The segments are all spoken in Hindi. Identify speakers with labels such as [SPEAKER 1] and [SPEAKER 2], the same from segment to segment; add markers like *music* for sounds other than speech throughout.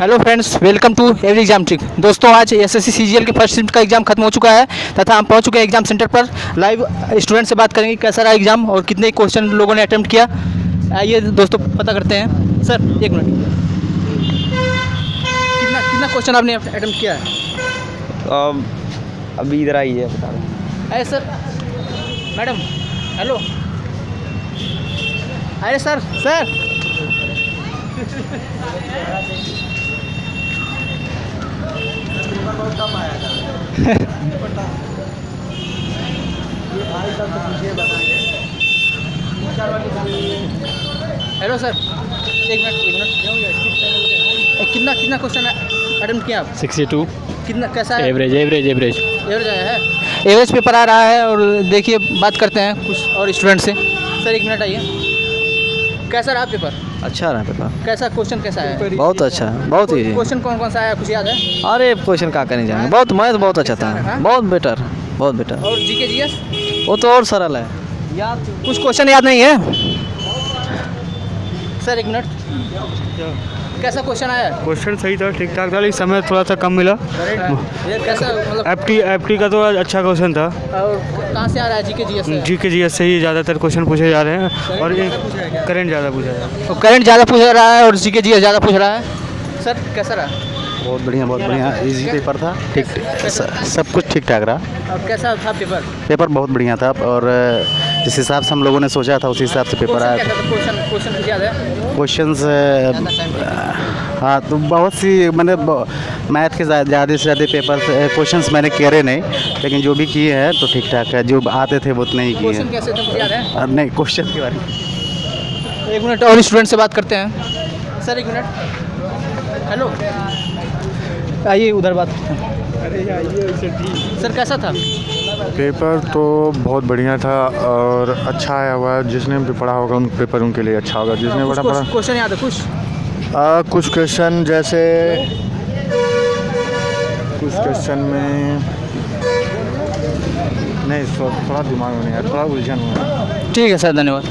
[SPEAKER 1] Hello friends welcome to every exam trick दोस्तों आज एस एस सी के फ़र्स्ट शिफ्ट का एग्ज़ाम खत्म हो चुका है तथा हम पहुँच चुके हैं एग्ज़ाम सेंटर पर। लाइव स्टूडेंट से बात करेंगे कैसा रहा एग्ज़ाम और कितने क्वेश्चन लोगों ने अटेम्प्ट किया। आइए दोस्तों पता करते हैं। सर एक मिनट कितना कितना क्वेश्चन आपने अटैम्प्ट किया है?
[SPEAKER 2] अब अभी इधर आई है बता रहे
[SPEAKER 1] अरे सर मैडम हेलो अरे सर सर *laughs* हेलो सर एक मिनट एक मिनट कितना कितना क्वेश्चन अटेम्प्ट किया आप?
[SPEAKER 3] Sixty two.
[SPEAKER 1] कितना कैसा है?
[SPEAKER 3] एवरेज एवरेज एवरेज
[SPEAKER 1] एवरेज आया है? एवरेज पेपर आ रहा है और देखिए बात करते हैं कुछ और स्टूडेंट से। सर एक मिनट आइए। कैसा रहा पेपर
[SPEAKER 2] अच्छा रहा पेपर
[SPEAKER 1] कैसा क्वेश्चन कैसा है
[SPEAKER 2] बहुत अच्छा बहुत ही
[SPEAKER 1] क्वेश्चन कौन कौन सा आया? कुछ याद है?
[SPEAKER 2] अरे क्वेश्चन का करने जाएँगे बहुत मैथ बहुत अच्छा था? बहुत बेटर बहुत बेटर
[SPEAKER 1] और जी के जी एस
[SPEAKER 2] वो तो और सरल है।
[SPEAKER 1] याद कुछ क्वेश्चन याद नहीं है? सर एक मिनट कैसा क्वेश्चन आया?
[SPEAKER 3] क्वेश्चन सही था ठीक ठाक था लेकिन समय थोड़ा सा कम मिला।
[SPEAKER 1] ये कैसा मतलब
[SPEAKER 3] एफ़ टी एफ़ टी का तो अच्छा क्वेश्चन था।
[SPEAKER 1] और कहाँ से आ रहा है? जी के जी एस
[SPEAKER 3] जी के जी एस से ही ज़्यादातर क्वेश्चन पूछे जा रहे हैं और करंट ज़्यादा पूछा जा रहा है।
[SPEAKER 1] तो करंट ज़्यादा पूछा रहा है और जी के जी एस ज़्यादा पूछ रहा है? सर कैसा रहा?
[SPEAKER 4] बहुत बढ़िया बहुत बढ़िया। इजी पेपर था। ठीक सब कुछ ठीक ठाक रहा
[SPEAKER 1] कैसा था पेपर
[SPEAKER 4] पेपर बहुत बढ़िया था। और जिस हिसाब से हम लोगों ने सोचा था उसी हिसाब से पेपर आया
[SPEAKER 1] क्वेश्चन क्वेश्चन है?
[SPEAKER 4] क्वेश्चंस हाँ तो बहुत सी मैंने मैथ के ज़्यादा से ज़्यादा पेपर क्वेश्चन मैंने करे नहीं। लेकिन जो भी किए हैं तो ठीक ठाक है। जो आते थे वो उतने ही किए हैं।
[SPEAKER 1] थे
[SPEAKER 4] नहीं क्वेश्चन के बारे में।
[SPEAKER 1] एक मिनट और स्टूडेंट से बात करते हैं। सर एक मिनट। हेलो आइए उधर बात सर कैसा था?
[SPEAKER 5] पेपर तो बहुत बढ़िया था और अच्छा आया हुआ है। जिसने भी पढ़ा होगा उन पेपर उनके लिए अच्छा होगा। जिसने
[SPEAKER 1] कुछ
[SPEAKER 5] बड़ा पढ़ा।
[SPEAKER 1] क्वेश्चन याद है कुछ?
[SPEAKER 5] आ, कुछ क्वेश्चन जैसे कुछ क्वेश्चन में नहीं थो- थोड़ा दिमाग में नहीं है थोड़ा उलझन हुआ
[SPEAKER 1] ठीक है सर धन्यवाद।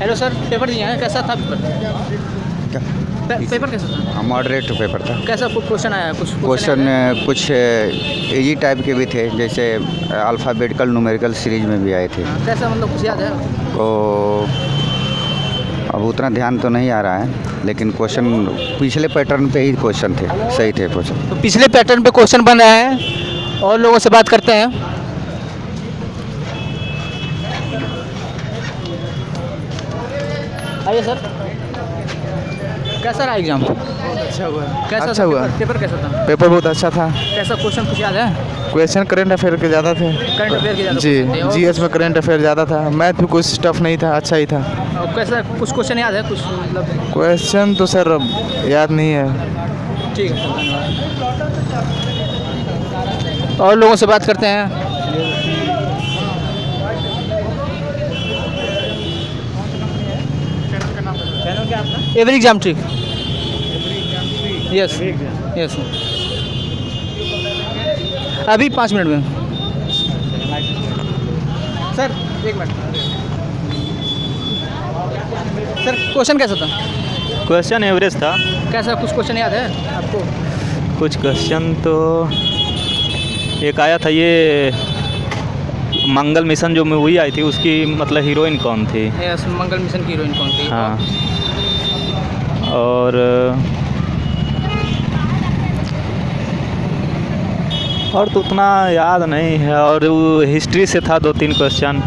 [SPEAKER 1] हेलो सर पेपर दिया है कैसा था पेपर पेपर कैसा था?
[SPEAKER 6] मॉडरेट पेपर था।
[SPEAKER 1] कैसा क्वेश्चन आया? कुछ
[SPEAKER 6] क्वेश्चन कुछ इजी टाइप के भी थे जैसे अल्फ़ाबेटिकल न्यूमेरिकल सीरीज़ में भी आए थे।
[SPEAKER 1] हाँ, कैसा मतलब कुछ याद है?
[SPEAKER 6] तो अब उतना ध्यान तो नहीं आ रहा है लेकिन क्वेश्चन पिछले पैटर्न पे ही क्वेश्चन थे सही थे क्वेश्चन
[SPEAKER 1] तो पिछले पैटर्न पे क्वेश्चन बन रहे हैं और लोगों से बात करते हैं। आइए सर। कैसा रहा एग्ज़ाम
[SPEAKER 4] अच्छा हुआ।
[SPEAKER 1] कैसा
[SPEAKER 4] अच्छा हुआ।
[SPEAKER 1] पेपर, कैसा था?
[SPEAKER 4] पेपर बहुत अच्छा था।
[SPEAKER 1] कैसा क्वेश्चन कुछ याद है?
[SPEAKER 4] क्वेश्चन करंट अफेयर के ज़्यादा थे।
[SPEAKER 1] करंट अफेयर के ज़्यादा
[SPEAKER 4] जी जी एस में करंट अफेयर ज़्यादा था। मैथ भी कुछ टफ नहीं था अच्छा ही था।
[SPEAKER 1] कैसा कुछ क्वेश्चन याद है? कुछ मतलब
[SPEAKER 4] क्वेश्चन तो सर याद नहीं है।
[SPEAKER 1] ठीक है। और लोगों से बात करते हैं। Every exam trick yes yes अभी पाँच मिनट में। सर एक मिनट। सर क्वेश्चन कैसा था?
[SPEAKER 3] क्वेश्चन एवरेज था।
[SPEAKER 1] कैसा कुछ क्वेश्चन याद है आपको?
[SPEAKER 3] कुछ क्वेश्चन तो एक आया था ये मंगल मिशन जो मूवी आई थी उसकी मतलब हीरोइन कौन थी?
[SPEAKER 1] यस मंगल मिशन की हीरोइन कौन थी?
[SPEAKER 3] हाँ। और और तो उतना याद नहीं है और वो हिस्ट्री से था दो तीन क्वेश्चन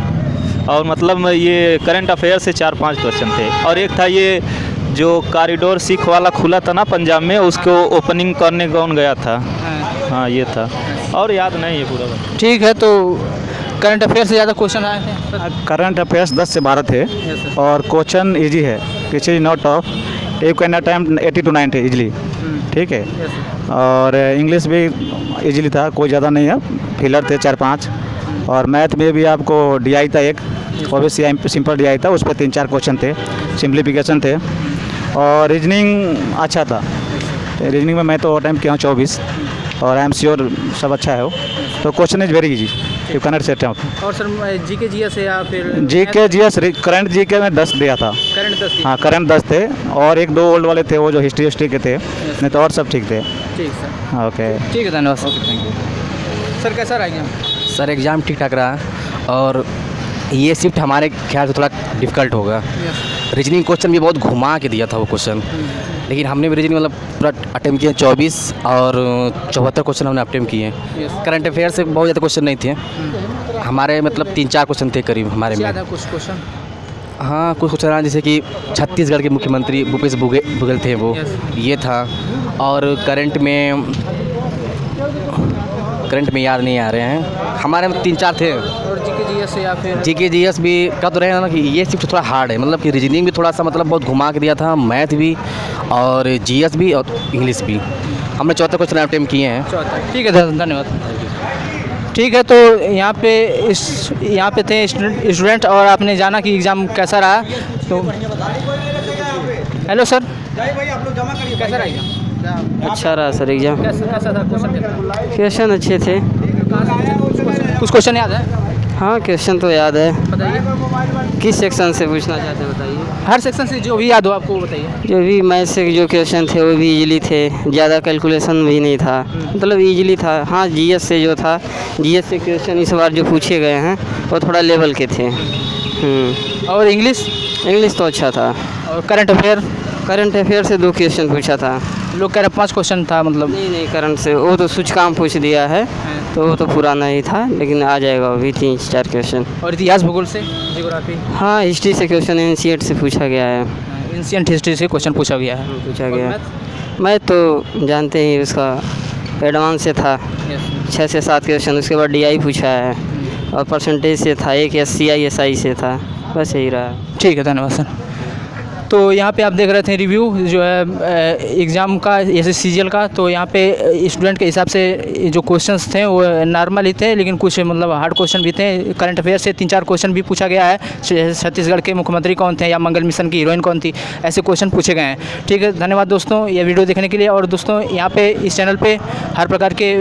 [SPEAKER 3] और मतलब ये करंट अफेयर से चार पाँच क्वेश्चन थे। और एक था ये जो कॉरिडोर सिख वाला खुला था ना पंजाब में उसको ओपनिंग करने कौन गया था?
[SPEAKER 1] हाँ,
[SPEAKER 3] हाँ ये था। और याद नहीं है पूरा।
[SPEAKER 1] ठीक है तो करंट अफेयर से ज़्यादा क्वेश्चन आए थे।
[SPEAKER 4] करंट अफेयर्स 10 से 12 थे। और क्वेश्चन इजी है। Is not tough you can attempt eighty to ninety easily ठीक है? और इंग्लिश भी इजीली था कोई ज़्यादा नहीं है। फिलर थे चार पाँच। और मैथ में भी आपको डी आई था एक। वो भी सिंपल डी आई था उस पर तीन चार क्वेश्चन थे। सिंप्लीफिकेशन थे। और रीजनिंग अच्छा था। रीजनिंग में मैं तो टाइम किया हूँ चौबीस। और आई एम श्योर सब अच्छा है वो। तो क्वेश्चन इज़ वेरी इजी ये कनेक्ट सेट है
[SPEAKER 1] और सर जी के जी एस है या फिर
[SPEAKER 4] जी के जी एस करंट जी के में दस दिया था।
[SPEAKER 1] करंट दस
[SPEAKER 4] हाँ करंट दस थे और एक दो ओल्ड वाले थे वो जो हिस्ट्री हिस्ट्री के थे। नहीं तो और सब ठीक थे।
[SPEAKER 1] ठीक सर।
[SPEAKER 4] ओके
[SPEAKER 1] ठीक है धन्यवाद। सर थैंक यू सर कैसा रहा एग्ज़ाम
[SPEAKER 7] सर एग्ज़ाम ठीक ठाक रहा और ये शिफ्ट हमारे ख्याल से थोड़ा डिफ़िकल्ट होगा। रीजनिंग क्वेश्चन भी बहुत घुमा के दिया था वो क्वेश्चन लेकिन हमने भी रीजनिंग मतलब पूरा अटैम्प्ट किया चौबीस और चौहत्तर क्वेश्चन हमने अटैम्प्ट किए करंट अफेयर से बहुत ज़्यादा क्वेश्चन नहीं थे। हमारे मतलब तीन चार क्वेश्चन थे करीब हमारे में।
[SPEAKER 1] कुछ क्वेश्चन
[SPEAKER 7] हाँ कुछ क्वेश्चन जैसे कि छत्तीसगढ़ के मुख्यमंत्री भूपेश बुगे बुगल थे वो। ये था। और करंट में करंट में याद नहीं आ रहे हैं। हमारे में तीन चार थे।
[SPEAKER 1] और जी के जी एस या फिर
[SPEAKER 7] जी के जी एस भी कह तो रहे हैं ना कि ये शिफ्ट थोड़ा हार्ड है। मतलब कि रीजनिंग भी थोड़ा सा मतलब बहुत घुमा के दिया था मैथ भी और जी एस भी और इंग्लिश भी। हमने चौथा क्वेश्चन अटेम्प्ट किए हैं।
[SPEAKER 1] ठीक है धन- धन्यवाद। ठीक है तो यहाँ पे इस यहाँ पे थे स्टूडेंट स्टूडेंट और आपने जाना कि एग्ज़ाम कैसा रहा? तो हेलो सर कैसा रहा एग्ज़ाम
[SPEAKER 8] अच्छा रहा सर एग्ज़ाम
[SPEAKER 1] क्वेश्चन
[SPEAKER 8] अच्छे थे।
[SPEAKER 1] कुछ क्वेश्चन याद है?
[SPEAKER 8] हाँ क्वेश्चन तो याद है।
[SPEAKER 1] बताइए।
[SPEAKER 8] किस सेक्शन से पूछना चाहते हैं बताइए?
[SPEAKER 1] हर सेक्शन से जो भी याद हो आपको बताइए।
[SPEAKER 8] जो भी मैथ से जो क्वेश्चन थे वो भी इजीली थे। ज़्यादा कैलकुलेशन भी नहीं था। मतलब इजीली था। हाँ जीएस से जो था जीएस से क्वेश्चन इस बार जो पूछे गए हैं वो थोड़ा लेवल के थे। हम्म,
[SPEAKER 1] और इंग्लिश
[SPEAKER 8] इंग्लिश तो अच्छा था।
[SPEAKER 1] और करंट अफेयर
[SPEAKER 8] करंट अफेयर से दो क्वेश्चन पूछा था।
[SPEAKER 1] लोग कह रहे पाँच क्वेश्चन था मतलब।
[SPEAKER 8] नहीं नहीं करंट से वो तो सूचकांक पूछ दिया है तो वो तो पुराना ही था लेकिन आ जाएगा वो भी तीन चार क्वेश्चन
[SPEAKER 1] और इतिहास भूगोल से जियोग्राफी
[SPEAKER 8] हाँ हिस्ट्री से क्वेश्चन एन से पूछा गया है।
[SPEAKER 1] एंशियंट हिस्ट्री से क्वेश्चन पूछा गया है।
[SPEAKER 8] पूछा गया? मैं तो जानते ही उसका एडवांस से था। छः से सात क्वेश्चन उसके बाद डी आई पूछा है। और परसेंटेज से था एक S C I S I से था। बस यही रहा।
[SPEAKER 1] ठीक है धन्यवाद सर तो यहाँ पे आप देख रहे थे रिव्यू जो है एग्ज़ाम का एस एस का तो यहाँ पे स्टूडेंट के हिसाब से जो क्वेश्चंस थे, वो नॉर्मल ही थे, लेकिन कुछ मतलब हार्ड क्वेश्चन भी थे। करंट अफेयर से तीन चार क्वेश्चन भी पूछा गया है। जैसे छत्तीसगढ़ के मुख्यमंत्री कौन थे, या मंगल मिशन की हीरोइन कौन थी, ऐसे क्वेश्चन पूछे गए हैं। ठीक है, धन्यवाद दोस्तों, ये वीडियो देखने के लिए। और दोस्तों, यहाँ पे इस चैनल पे हर प्रकार के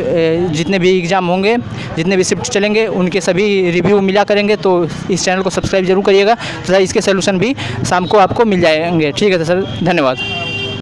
[SPEAKER 1] जितने भी एग्ज़ाम होंगे, जितने भी शिफ्ट चलेंगे, उनके सभी रिव्यू मिला करेंगे तो इस चैनल को सब्सक्राइब ज़रूर करिएगा, तथा इसके सोल्यूशन भी शाम को आपको मिल जाएँगे। ठीक है तो सर धन्यवाद।